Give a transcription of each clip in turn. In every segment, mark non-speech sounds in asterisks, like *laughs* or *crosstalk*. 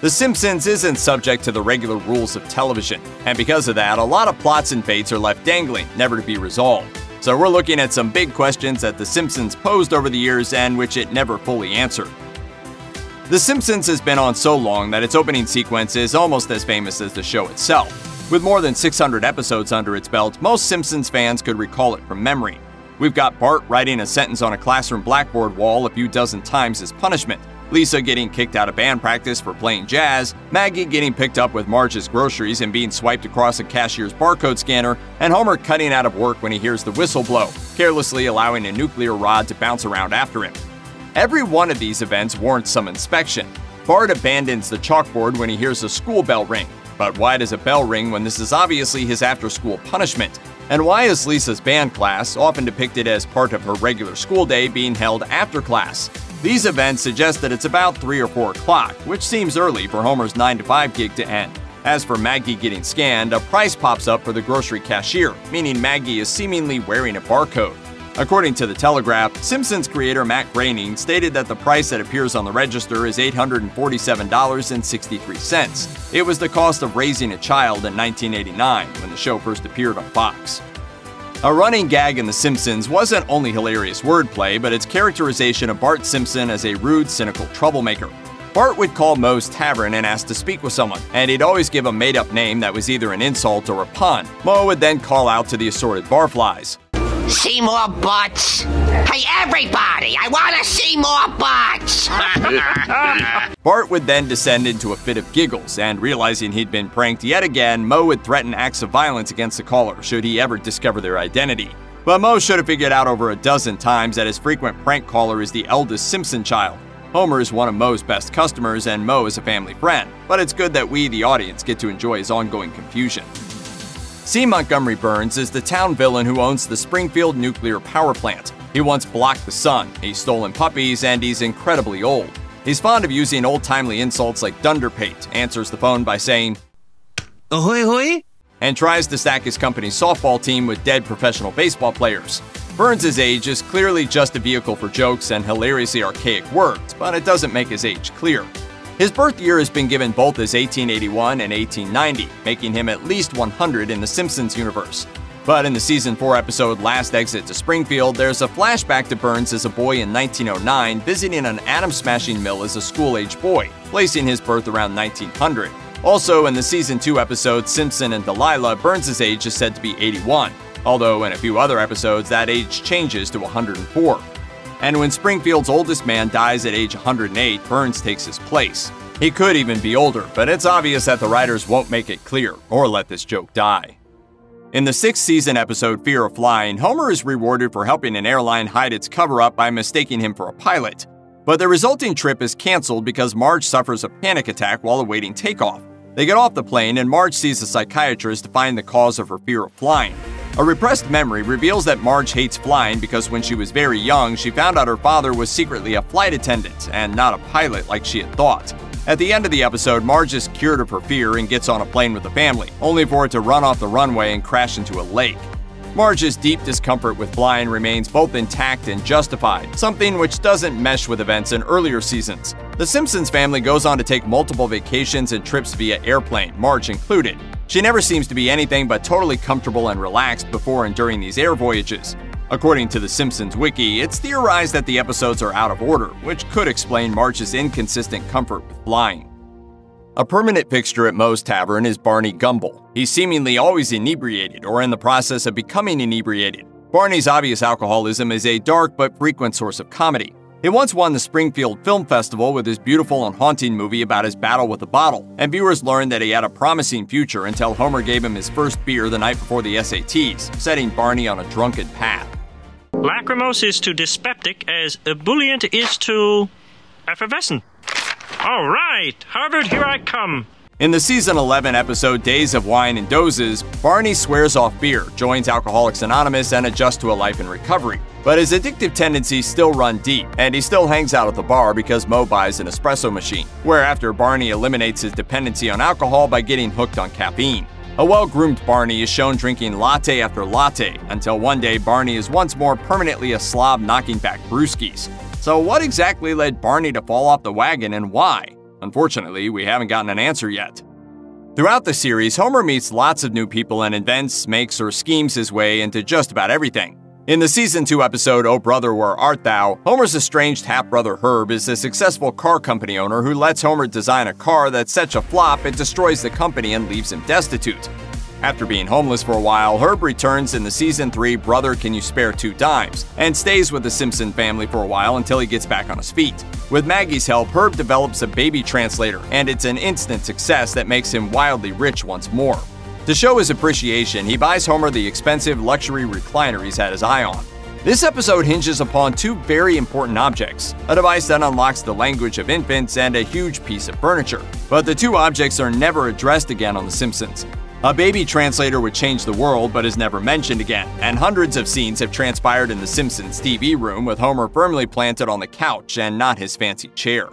The Simpsons isn't subject to the regular rules of television, and because of that, a lot of plots and fates are left dangling, never to be resolved. So we're looking at some big questions that The Simpsons posed over the years and which it never fully answered. The Simpsons has been on so long that its opening sequence is almost as famous as the show itself. With more than 600 episodes under its belt, most Simpsons fans could recall it from memory. We've got Bart writing a sentence on a classroom blackboard wall a few dozen times as punishment, Lisa getting kicked out of band practice for playing jazz, Maggie getting picked up with Marge's groceries and being swiped across a cashier's barcode scanner, and Homer cutting out of work when he hears the whistle blow, carelessly allowing a nuclear rod to bounce around after him. Every one of these events warrants some inspection. Bart abandons the chalkboard when he hears a school bell ring, but why does a bell ring when this is obviously his after school punishment? And why is Lisa's band class, often depicted as part of her regular school day, being held after class? These events suggest that it's about 3 or 4 o'clock, which seems early for Homer's 9 to 5 gig to end. As for Maggie getting scanned, a price pops up for the grocery cashier, meaning Maggie is seemingly wearing a barcode. According to The Telegraph, Simpsons creator Matt Groening stated that the price that appears on the register is $847.63. It was the cost of raising a child in 1989 when the show first appeared on Fox. A running gag in The Simpsons wasn't only hilarious wordplay, but its characterization of Bart Simpson as a rude, cynical troublemaker. Bart would call Moe's Tavern and ask to speak with someone, and he'd always give a made up name that was either an insult or a pun. Moe would then call out to the assorted barflies. See more butts? Hey, everybody, I want to see more butts! *laughs* Bart would then descend into a fit of giggles, and realizing he'd been pranked yet again, Moe would threaten acts of violence against the caller should he ever discover their identity. But Moe should have figured out over a dozen times that his frequent prank caller is the eldest Simpson child. Homer is one of Moe's best customers, and Moe is a family friend, but it's good that we, the audience, get to enjoy his ongoing confusion. C. Montgomery Burns is the town villain who owns the Springfield nuclear power plant. He once blocked the sun, he's stolen puppies, and he's incredibly old. He's fond of using old timely insults like Dunderpate, answers the phone by saying, Ahoy, hoy! and tries to stack his company's softball team with dead professional baseball players. Burns' age is clearly just a vehicle for jokes and hilariously archaic words, but it doesn't make his age clear. His birth year has been given both as 1881 and 1890, making him at least 100 in the Simpsons universe. But in the season 4 episode Last Exit to Springfield, there's a flashback to Burns as a boy in 1909 visiting an atom smashing mill as a school age boy, placing his birth around 1900. Also, in the season 2 episode Simpson and Delilah, Burns' age is said to be 81, although in a few other episodes that age changes to 104. And when Springfield's oldest man dies at age 108, Burns takes his place. He could even be older, but it's obvious that the writers won't make it clear or let this joke die. In the sixth season episode Fear of Flying, Homer is rewarded for helping an airline hide its cover up by mistaking him for a pilot. But the resulting trip is canceled because Marge suffers a panic attack while awaiting takeoff. They get off the plane and Marge sees a psychiatrist to find the cause of her fear of flying. A repressed memory reveals that Marge hates flying because when she was very young, she found out her father was secretly a flight attendant and not a pilot like she had thought. At the end of the episode, Marge is cured of her fear and gets on a plane with the family, only for it to run off the runway and crash into a lake. Marge's deep discomfort with flying remains both intact and justified, something which doesn't mesh with events in earlier seasons. The Simpsons family goes on to take multiple vacations and trips via airplane, Marge included, she never seems to be anything but totally comfortable and relaxed before and during these air voyages. According to the Simpsons wiki, it's theorized that the episodes are out of order, which could explain Marge's inconsistent comfort with flying. A permanent fixture at Moe's Tavern is Barney Gumble. He's seemingly always inebriated or in the process of becoming inebriated. Barney's obvious alcoholism is a dark but frequent source of comedy. He once won the Springfield Film Festival with his beautiful and haunting movie about his battle with a bottle, and viewers learned that he had a promising future until Homer gave him his first beer the night before the SATs, setting Barney on a drunken path. Lachrymose is to dyspeptic as ebullient is to effervescent. All right, Harvard, here I come. In the season 11 episode Days of Wine and D'oh'ses, Barney swears off beer, joins Alcoholics Anonymous, and adjusts to a life in recovery. But his addictive tendencies still run deep, and he still hangs out at the bar because Moe buys an espresso machine, whereafter Barney eliminates his dependency on alcohol by getting hooked on caffeine. A well groomed Barney is shown drinking latte after latte until one day Barney is once more permanently a slob knocking back brewskis. So, what exactly led Barney to fall off the wagon and why? Unfortunately, we haven't gotten an answer yet. Throughout the series, Homer meets lots of new people and invents, makes, or schemes his way into just about everything. In the season 2 episode, Oh Brother, Where Art Thou? Homer's estranged half brother Herb is a successful car company owner who lets Homer design a car that's such a flop it destroys the company and leaves him destitute. After being homeless for a while, Herb returns in the season 3 Brother Can You Spare Two Dimes and stays with the Simpson family for a while until he gets back on his feet. With Maggie's help, Herb develops a baby translator, and it's an instant success that makes him wildly rich once more. To show his appreciation, he buys Homer the expensive luxury recliner he's had his eye on. This episode hinges upon two very important objects a device that unlocks the language of infants and a huge piece of furniture. But the two objects are never addressed again on The Simpsons. A baby translator would change the world but is never mentioned again, and hundreds of scenes have transpired in The Simpsons TV room with Homer firmly planted on the couch and not his fancy chair.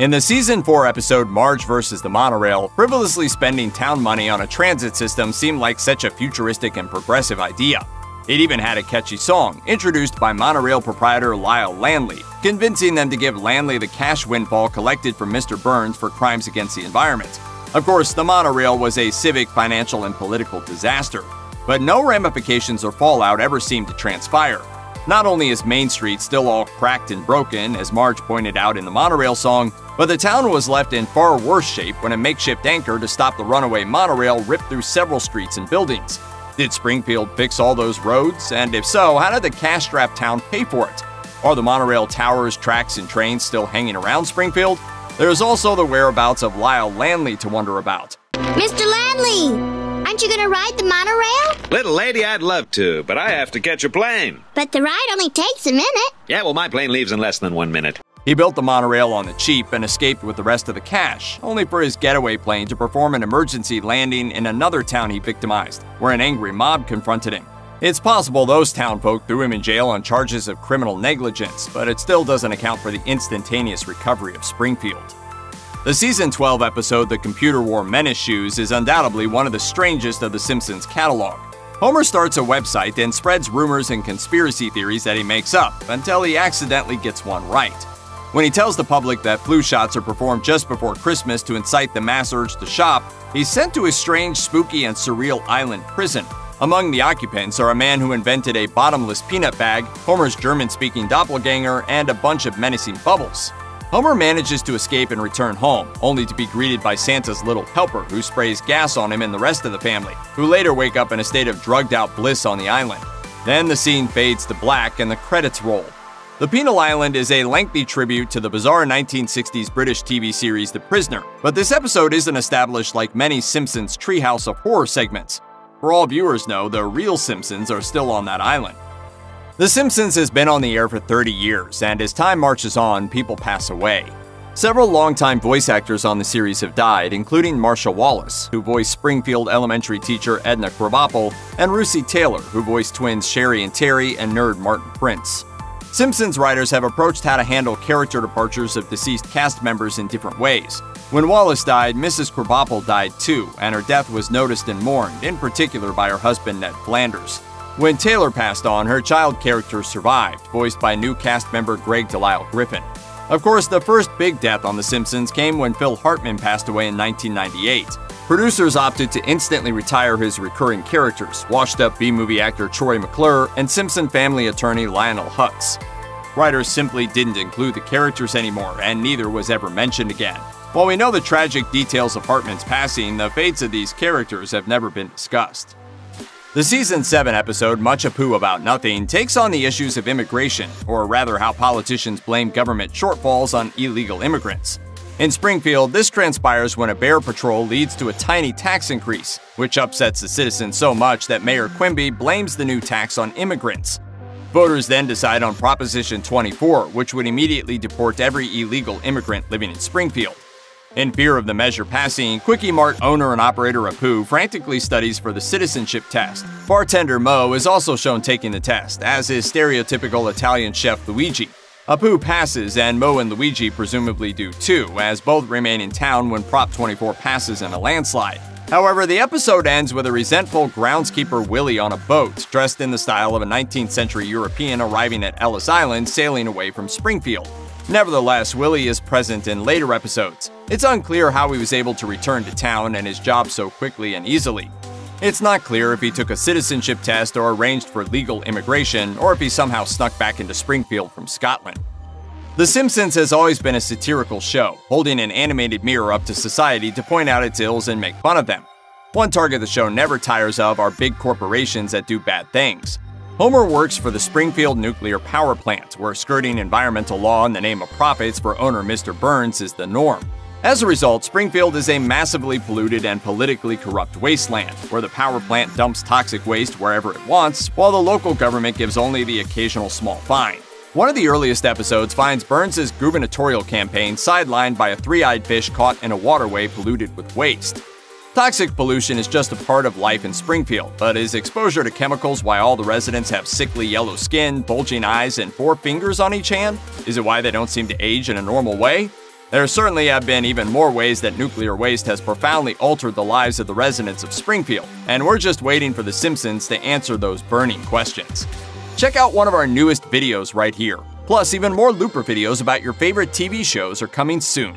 In the season 4 episode Marge vs. the Monorail, frivolously spending town money on a transit system seemed like such a futuristic and progressive idea. It even had a catchy song, introduced by monorail proprietor Lyle Lanley, convincing them to give Lanley the cash windfall collected from Mr. Burns for crimes against the environment. Of course, the monorail was a civic, financial, and political disaster, but no ramifications or fallout ever seemed to transpire. Not only is Main Street still all cracked and broken, as Marge pointed out in the monorail song, but the town was left in far worse shape when a makeshift anchor to stop the runaway monorail ripped through several streets and buildings. Did Springfield fix all those roads? And if so, how did the cash strapped town pay for it? Are the monorail towers, tracks, and trains still hanging around Springfield? There's also the whereabouts of Lyle Lanley to wonder about. Mr. Lanley! Aren't you gonna ride the monorail? Little lady, I'd love to, but I have to catch a plane. But the ride only takes a minute. Yeah, well, my plane leaves in less than one minute. He built the monorail on the cheap and escaped with the rest of the cash, only for his getaway plane to perform an emergency landing in another town he victimized, where an angry mob confronted him. It's possible those townfolk threw him in jail on charges of criminal negligence, but it still doesn't account for the instantaneous recovery of Springfield. The season 12 episode The Computer Wore Menace Shoes is undoubtedly one of the strangest of The Simpsons catalog. Homer starts a website and spreads rumors and conspiracy theories that he makes up until he accidentally gets one right. When he tells the public that flu shots are performed just before Christmas to incite the mass urge to shop, he's sent to a strange, spooky, and surreal island prison. Among the occupants are a man who invented a bottomless peanut bag, Homer's German speaking doppelganger, and a bunch of menacing bubbles. Homer manages to escape and return home, only to be greeted by Santa's little helper, who sprays gas on him and the rest of the family, who later wake up in a state of drugged out bliss on the island. Then the scene fades to black and the credits roll. The Penal Island is a lengthy tribute to the bizarre 1960s British TV series The Prisoner, but this episode isn't established like many Simpsons Treehouse of Horror segments. For all viewers know, the real Simpsons are still on that island. The Simpsons has been on the air for 30 years, and as time marches on, people pass away. Several longtime voice actors on the series have died, including Marcia Wallace, who voiced Springfield Elementary teacher Edna Krabappel, and Russi Taylor, who voiced twins Sherry and Terry and nerd Martin Prince. Simpsons writers have approached how to handle character departures of deceased cast members in different ways. When Wallace died, Mrs. Krabappel died too, and her death was noticed and mourned, in particular by her husband Ned Flanders. When Taylor passed on, her child character survived, voiced by new cast member Grey DeLisle Griffin. Of course, the first big death on The Simpsons came when Phil Hartman passed away in 1998. Producers opted to instantly retire his recurring characters, washed up B movie actor Troy McClure and Simpson family attorney Lionel Hutz. Writers simply didn't include the characters anymore, and neither was ever mentioned again. While we know the tragic details of Hartman's passing, the fates of these characters have never been discussed. The season 7 episode, Much Ado About Nothing, takes on the issues of immigration, or rather, how politicians blame government shortfalls on illegal immigrants. In Springfield, this transpires when a bear patrol leads to a tiny tax increase, which upsets the citizens so much that Mayor Quimby blames the new tax on immigrants. Voters then decide on Proposition 24, which would immediately deport every illegal immigrant living in Springfield. In fear of the measure passing, Kwik-E-Mart owner and operator Apu frantically studies for the citizenship test. Bartender Moe is also shown taking the test, as is stereotypical Italian chef Luigi. Apu passes, and Moe and Luigi presumably do too, as both remain in town when Prop 24 passes in a landslide. However, the episode ends with a resentful groundskeeper Willie on a boat, dressed in the style of a 19th century European arriving at Ellis Island, sailing away from Springfield. Nevertheless, Willie is present in later episodes. It's unclear how he was able to return to town and his job so quickly and easily. It's not clear if he took a citizenship test or arranged for legal immigration, or if he somehow snuck back into Springfield from Scotland. The Simpsons has always been a satirical show, holding an animated mirror up to society to point out its ills and make fun of them. One target the show never tires of are big corporations that do bad things. Homer works for the Springfield Nuclear Power Plant, where skirting environmental law in the name of profits for owner Mr. Burns is the norm. As a result, Springfield is a massively polluted and politically corrupt wasteland, where the power plant dumps toxic waste wherever it wants, while the local government gives only the occasional small fine. One of the earliest episodes finds Burns' gubernatorial campaign sidelined by a three eyed fish caught in a waterway polluted with waste. Toxic pollution is just a part of life in Springfield, but is exposure to chemicals why all the residents have sickly yellow skin, bulging eyes, and four fingers on each hand? Is it why they don't seem to age in a normal way? There certainly have been even more ways that nuclear waste has profoundly altered the lives of the residents of Springfield, and we're just waiting for The Simpsons to answer those burning questions. Check out one of our newest videos right here. Plus, even more Looper videos about your favorite TV shows are coming soon.